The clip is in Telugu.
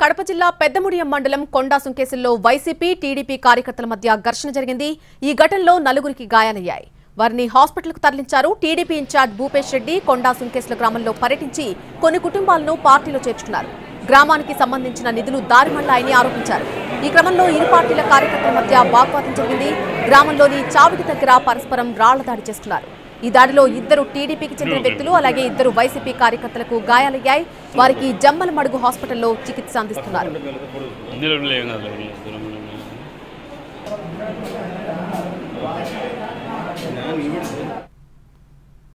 కడప జిల్లా పెద్దముడియం మండలం కొండా కేసుల్లో వైసీపీ టీడీపీ కార్యకర్తల మధ్య ఘర్షణ జరిగింది. ఈ ఘటనలో నలుగురికి గాయాలయ్యాయి వారిని హాస్పిటల్కు తరలించారు. టీడీపీ ఇన్ఛార్జ్ భూపేష్ రెడ్డి కొండా కేసుల గ్రామంలో పర్యటించి కొన్ని కుటుంబాలను పార్టీలో చేర్చుకున్నారు. గ్రామానికి సంబంధించిన నిధులు దారిమళ్ళాయని ఆరోపించారు. ఈ క్రమంలో ఇరు పార్టీల కార్యకర్తల మధ్య వాగ్వాదం జరిగింది. గ్రామంలోని చావిటి దగ్గర పరస్పరం రాళ్ళ దాడి చేస్తున్నారు. ఈ దాడిలో ఇద్దరు టీడీపీకి చెందిన వ్యక్తులు అలాగే ఇద్దరు వైసీపీ కార్యకర్తలకు గాయాలయ్యాయి. వారికి జమ్మల మడుగు హాస్పిటల్లో చికిత్స అందిస్తున్నారు.